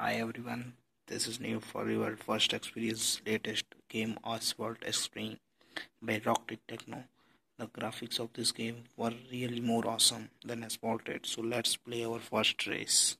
Hi everyone, this is new for your first experience latest game Asphalt Xtreme by Rocket Techno. The graphics of this game were really more awesome than Asphalt 8. so let's play our first race.